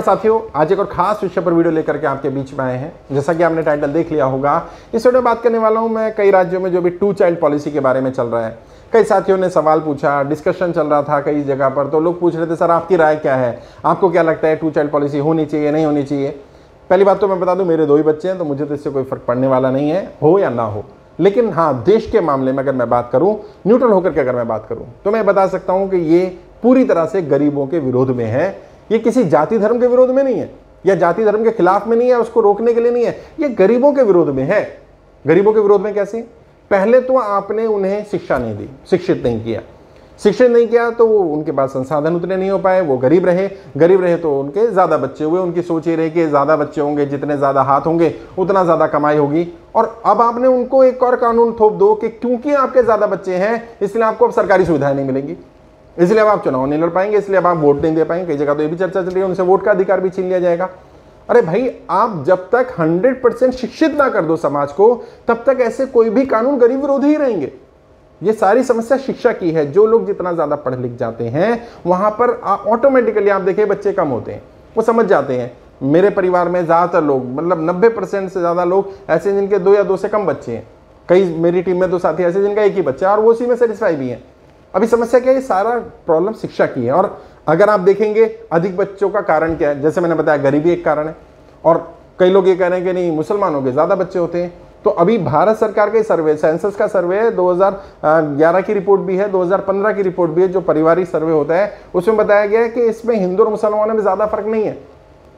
साथियों, आज एक और खास विषय पर वीडियो लेकर के आपके बीच में आए हैं। जैसा कि आपने टाइटल देख लिया होगा, इस वीडियो में बात करने वाला हूँ मैं कई राज्यों में जो भी टू चाइल्ड पॉलिसी के बारे में चल रहा है। कई साथियों ने सवाल पूछा डिस्कशन चल रहा था कई जगह पर तो लोग पूछ रहे थे, सर, आपकी राय क्या है? आपको क्या लगता है टू चाइल्ड पॉलिसी होनी चाहिए, नहीं होनी चाहिए? पहली बात तो मैं बता दूँ, मेरे दो ही बच्चे हैं तो मुझे तो इससे कोई फ़र्क पड़ने वाला नहीं है, हो या ना हो। लेकिन हाँ देश के मामले में अगर मैं बात करूँ न्यूट्रल होकर के अगर मैं बात करूँ तो मैं बता सकता हूँ कि ये पूरी तरह से गरीबों के विरोध में है। ये किसी जाति धर्म के विरोध में नहीं है, या जाति धर्म के खिलाफ में नहीं है उसको रोकने के लिए नहीं है, ये गरीबों के विरोध में है। गरीबों के विरोध में कैसे? पहले तो आपने उन्हें शिक्षा नहीं दी, शिक्षित नहीं किया। शिक्षित नहीं किया तो उनके पास संसाधन उतने नहीं हो पाए, वो गरीब रहे। गरीब रहे तो उनके ज़्यादा बच्चे हुए, उनकी सोच ये रही कि ज़्यादा बच्चे होंगे, जितने ज़्यादा हाथ होंगे, उतना ज़्यादा कमाई होगी। और अब आपने उनको एक और कानून थोप दो कि क्योंकि आपके ज़्यादा बच्चे हैं, इसलिए आपको अब सरकारी सुविधाएँ नहीं मिलेंगी। इसलिए अब आप चुनाव नहीं लड़ पाएँगे, इसलिए अब आप वोट नहीं दे पाएँगे। कई जगह तो ये भी चर्चा चल रही है, उनसे वोट का अधिकार भी छीन लिया जाएगा। अरे भाई, आप जब तक 100 परसेंट शिक्षित ना कर दो समाज को, तब तक ऐसे कोई भी कानून गरीब विरोधी ही रहेंगे। ये सारी समस्या शिक्षा की है। जो लोग जितना ज़्यादा पढ़ लिख जाते हैं, वहाँ पर ऑटोमेटिकली आप देखिए बच्चे कम होते हैं। वो समझ जाते हैं। मेरे परिवार में ज़्यादातर लोग मतलब 90 परसेंट से ज़्यादा लोग ऐसे जिनके दो या दो से कम बच्चे हैं। कई मेरी टीम में दो साथी ऐसे जिनका एक ही बच्चा है और वो उसी में सेटिस्फाई भी है। अभी समस्या क्या है सारा प्रॉब्लम शिक्षा की है। और अगर आप देखेंगे, अधिक बच्चों का कारण क्या है? जैसे मैंने बताया, गरीबी एक कारण है। और कई लोग ये कह रहे हैं कि नहीं, मुसलमानों के ज़्यादा बच्चे होते हैं। तो अभी भारत सरकार का सर्वे सेंसस का सर्वे है 2011 की रिपोर्ट भी है 2015 की रिपोर्ट भी है, जो पारिवारिक सर्वे होता है। उसमें बताया गया है कि इसमें हिंदू और मुसलमानों में ज़्यादा फ़र्क नहीं है।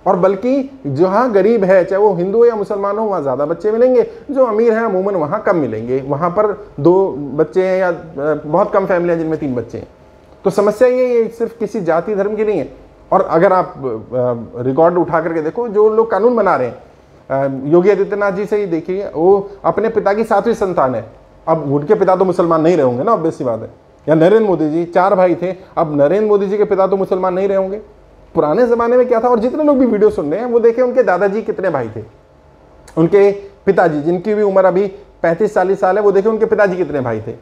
और बल्कि जहाँ गरीब है, चाहे वो हिंदू या मुसलमान हो, वहाँ ज़्यादा बच्चे मिलेंगे। जो अमीर हैं, अमूमन वहाँ कम मिलेंगे। वहाँ पर दो बच्चे हैं या बहुत कम फैमिलियाँ जिनमें तीन बच्चे हैं। तो समस्या ये सिर्फ़ किसी जाति धर्म की नहीं है। और अगर आप रिकॉर्ड उठा करके देखो, जो लोग कानून बना रहे हैं योगी आदित्यनाथ जी से ही देखिए, वो अपने पिता की सातवीं संतान है। अब उनके पिता तो मुसलमान नहीं रहे होंगे ना ऑब्वियस सी बात है। या नरेंद्र मोदी जी, चार भाई थे, अब नरेंद्र मोदी जी के पिता तो मुसलमान नहीं रहे होंगे। पुराने ज़माने में क्या था, और जितने लोग भी वीडियो सुन रहे हैं, वो देखें उनके दादाजी कितने भाई थे। उनके पिताजी, जिनकी भी उम्र अभी पैंतीस चालीस साल है, वो देखें उनके पिताजी कितने भाई थे।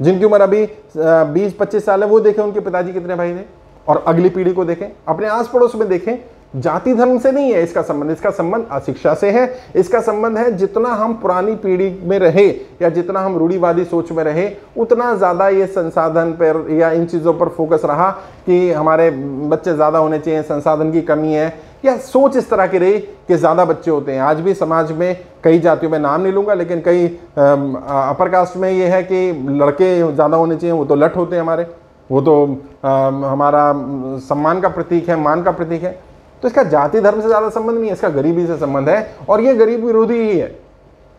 जिनकी उम्र अभी बीस पच्चीस साल है, वो देखें उनके पिताजी कितने भाई थे। और अगली पीढ़ी को देखें, अपने आस पड़ोस में देखें जाति धर्म से नहीं है इसका संबंध इसका संबंध अशिक्षा से है। इसका संबंध है जितना हम पुरानी पीढ़ी में रहे या जितना हम रूढ़ीवादी सोच में रहे उतना ज़्यादा ये संसाधन पर या इन चीज़ों पर फोकस रहा कि हमारे बच्चे ज़्यादा होने चाहिए संसाधन की कमी है। या सोच इस तरह की रही कि ज़्यादा बच्चे होते हैं। आज भी समाज में कई जातियों में नाम नहीं लूँगा लेकिन कई अपर कास्ट में ये है कि लड़के ज़्यादा होने चाहिए वो तो लट होते हैं हमारे। वो तो आ, हमारा सम्मान का प्रतीक है मान का प्रतीक है। तो इसका जाति धर्म से ज़्यादा संबंध नहीं है, इसका गरीबी से संबंध है और ये गरीब विरोधी ही है।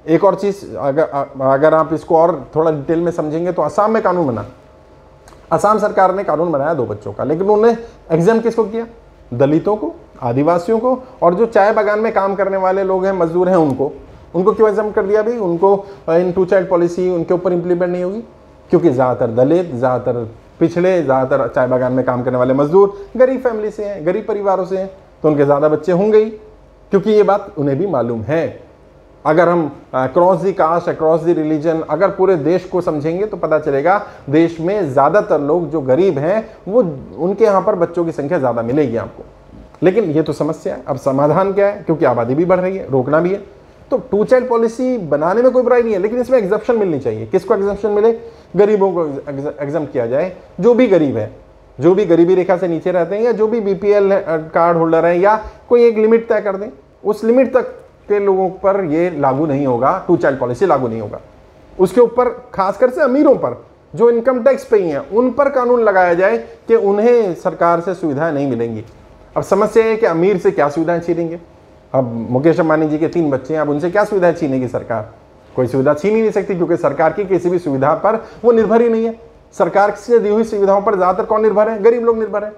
एक और चीज़, अगर अगर आप इसको और थोड़ा डिटेल में समझेंगे तो असम में कानून बना। असम सरकार ने कानून बनाया दो बच्चों का, लेकिन उन्होंने एग्ज़ाम किसको किया? दलितों को, आदिवासियों को, और जो चाय बागान में काम करने वाले लोग हैं, मजदूर हैं उनको। उनको क्यों एग्ज़ाम कर दिया भाई उनको इन टू चाइल्ड पॉलिसी उनके ऊपर इंप्लीमेंट नहीं होगी? क्योंकि ज़्यादातर दलित, ज़्यादातर पिछड़े, ज़्यादातर चाय बागान में काम करने वाले मजदूर गरीब फैमिली से हैं, गरीब परिवारों से हैं। तो उनके ज़्यादा बच्चे होंगे ही, क्योंकि ये बात उन्हें भी मालूम है। अगर हम cross the caste across the religion अगर पूरे देश को समझेंगे तो पता चलेगा, देश में ज़्यादातर लोग जो गरीब हैं, वो उनके यहाँ पर बच्चों की संख्या ज़्यादा मिलेगी आपको। लेकिन ये तो समस्या है। अब समाधान क्या है? क्योंकि आबादी भी बढ़ रही है, रोकना भी है। तो टू चाइल्ड पॉलिसी बनाने में कोई बुराई नहीं है, लेकिन इसमें एग्जाप्शन मिलनी चाहिए। किसको एग्जाप्शन मिले? गरीबों को एग्ज़ाम किया जाए, जो भी गरीब है। जो भी गरीबी रेखा से नीचे रहते हैं या जो भी बीपीएल कार्ड होल्डर है या कोई एक लिमिट तय कर दें, उस लिमिट तक के लोगों पर ये लागू नहीं होगा, टू चाइल्ड पॉलिसी लागू नहीं होगा। उसके ऊपर, खासकर से अमीरों पर, जो इनकम टैक्स पे ही हैं, उन पर कानून लगाया जाए कि उन्हें सरकार से सुविधाएँ नहीं मिलेंगी। अब समस्या है कि अमीर से क्या सुविधाएँ छीनेंगे? अब मुकेश अंबानी जी के तीन बच्चे हैं, अब उनसे क्या सुविधाएँ छीनेगी सरकार? कोई सुविधा छीन ही नहीं सकती, क्योंकि सरकार की किसी भी सुविधा पर वो निर्भर ही नहीं है। सरकार से दी हुई सुविधाओं पर ज़्यादातर कौन निर्भर है? गरीब लोग निर्भर है।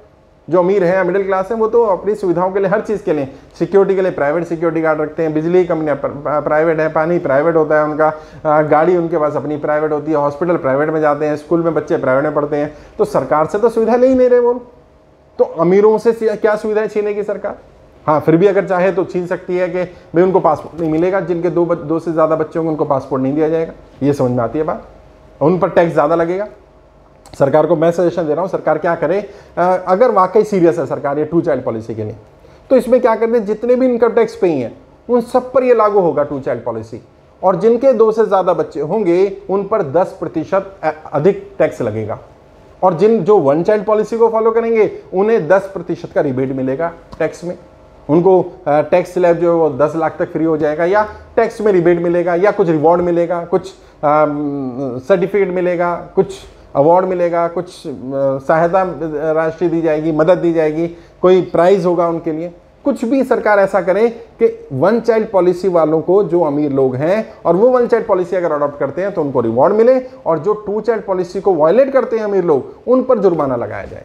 जो अमीर है मिडिल क्लास है, वो तो अपनी सुविधाओं के लिए, हर चीज़ के लिए सिक्योरिटी के लिए प्राइवेट सिक्योरिटी गार्ड रखते हैं। बिजली कंपनियाँ प्राइवेट है, पानी प्राइवेट होता है उनका गाड़ी उनके पास अपनी प्राइवेट होती है हॉस्पिटल प्राइवेट में जाते हैं स्कूल में बच्चे प्राइवेट में पढ़ते हैं। तो सरकार से तो सुविधा ले ही नहीं रहे वो तो अमीरों से क्या सुविधाएँ छीनेगी सरकार? हाँ फिर भी अगर चाहे तो छीन सकती है कि भाई उनको पासपोर्ट नहीं मिलेगा, जिनके दो दो से ज़्यादा बच्चे होंगे उनको पासपोर्ट नहीं दिया जाएगा। ये समझ में आती है बात। उन पर टैक्स ज़्यादा लगेगा। सरकार को मैं सजेशन दे रहा हूँ, सरकार क्या करे? अगर वाकई सीरियस है सरकार, ये टू चाइल्ड पॉलिसी के लिए तो इसमें क्या करते हैं जितने भी इनकम टैक्स पे हैं उन सब पर यह लागू होगा टू चाइल्ड पॉलिसी और जिनके दो से ज़्यादा बच्चे होंगे, उन पर 10 प्रतिशत अधिक टैक्स लगेगा। और जिन, जो वन चाइल्ड पॉलिसी को फॉलो करेंगे, उन्हें 10 प्रतिशत का रिबेट मिलेगा टैक्स में। उनको टैक्स स्लैब जो है वो दस लाख तक फ्री हो जाएगा, या टैक्स में रिबेट मिलेगा, या कुछ रिवॉर्ड मिलेगा, कुछ सर्टिफिकेट मिलेगा, कुछ अवार्ड मिलेगा, कुछ सहायता राशि दी जाएगी, मदद दी जाएगी, कोई प्राइज होगा उनके लिए। कुछ भी सरकार ऐसा करे कि वन चाइल्ड पॉलिसी वालों को जो अमीर लोग हैं और वो वन चाइल्ड पॉलिसी अगर अडॉप्ट करते हैं तो उनको रिवॉर्ड मिले और जो टू चाइल्ड पॉलिसी को वायलेट करते हैं अमीर लोग, उन पर जुर्माना लगाया जाए।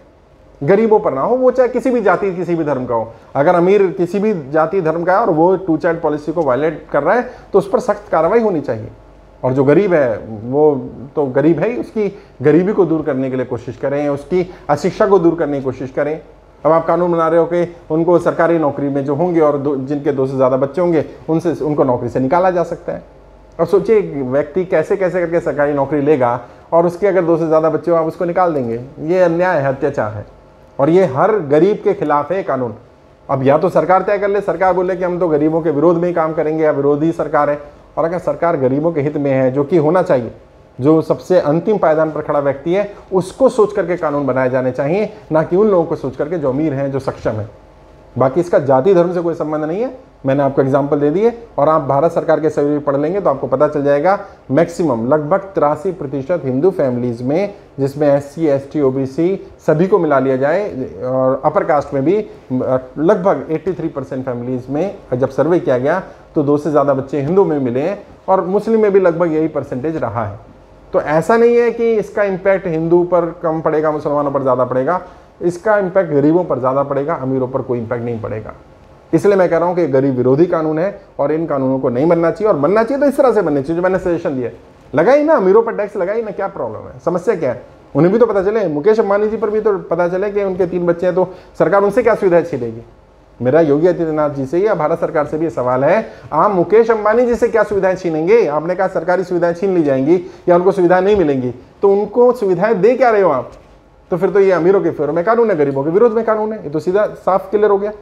गरीबों पर ना हो, वो चाहे किसी भी जाति, किसी भी धर्म का हो। अगर अमीर किसी भी जाति, धर्म का है और वो टू चाइल्ड पॉलिसी को वायलेट कर रहा है तो उस पर सख्त कार्रवाई होनी चाहिए। और जो गरीब है वो तो गरीब है ही उसकी गरीबी को दूर करने के लिए कोशिश करें उसकी अशिक्षा को दूर करने की कोशिश करें। अब आप कानून बना रहे हो कि उनको सरकारी नौकरी में जो होंगे और दो, जिनके दो से ज़्यादा बच्चे होंगे उनसे उनको नौकरी से निकाला जा सकता है। और सोचिए व्यक्ति कैसे कैसे करके सरकारी नौकरी लेगा और उसके अगर दो से ज़्यादा बच्चे हो आप उसको निकाल देंगे। ये अन्याय है अत्याचार है। और ये हर गरीब के खिलाफ है कानून। अब या तो सरकार तय कर ले सरकार बोले कि हम तो गरीबों के विरोध में ही काम करेंगे या विरोधी सरकार है और अगर सरकार गरीबों के हित में है, जो कि होना चाहिए, जो सबसे अंतिम पायदान पर खड़ा व्यक्ति है, उसको सोच करके कानून बनाए जाने चाहिए, ना कि उन लोगों को सोच करके जो अमीर हैं, जो सक्षम है। बाकी इसका जाति धर्म से कोई संबंध नहीं है। मैंने आपको एग्ज़ाम्पल दे दिए और आप भारत सरकार के सभी पढ़ लेंगे तो आपको पता चल जाएगा मैक्सिमम लगभग तिरासी प्रतिशत हिंदू फैमिलीज़ में, जिसमें S C S T O B C सभी को मिला लिया जाए, और अपर कास्ट में भी लगभग 83 परसेंट फैमिलीज़ में जब सर्वे किया गया तो दो से ज़्यादा बच्चे हिंदू में मिले हैं और मुस्लिम में भी लगभग यही परसेंटेज रहा है। तो ऐसा नहीं है कि इसका इम्पैक्ट हिंदू पर कम पड़ेगा, मुसलमानों पर ज़्यादा पड़ेगा। इसका इम्पैक्ट गरीबों पर ज़्यादा पड़ेगा, अमीरों पर कोई इम्पैक्ट नहीं पड़ेगा। इसलिए मैं कह रहा हूँ कि गरीब विरोधी कानून है और इन कानूनों को नहीं बनना चाहिए और बनना चाहिए तो इस तरह से बनने चाहिए, जो मैंने सजेशन दिया लगाई ना, अमीरों पर टैक्स लगाई ना, क्या प्रॉब्लम है? समस्या क्या है? उन्हें भी तो पता चले, मुकेश अंबानी जी पर भी तो पता चले कि उनके तीन बच्चे हैं तो सरकार उनसे क्या सुविधाएँ छीनेगी? मेरा योगी आदित्यनाथ जी से या भारत सरकार से भी सवाल है। आप मुकेश अंबानी जी से क्या सुविधाएँ छीनेंगे? आपने कहा सरकारी सुविधाएँ छीन ली जाएँगी या उनको सुविधाएँ नहीं मिलेंगी। तो उनको सुविधाएँ दे क्या रहे हो आप? तो फिर तो ये अमीरों के फेवर में कानून है, गरीबों के विरोध में कानून है। ये तो सीधा साफ़ क्लियर हो गया।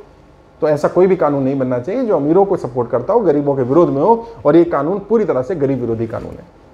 तो ऐसा कोई भी कानून नहीं बनना चाहिए जो अमीरों को सपोर्ट करता हो, गरीबों के विरोध में हो और ये कानून पूरी तरह से गरीब विरोधी कानून है।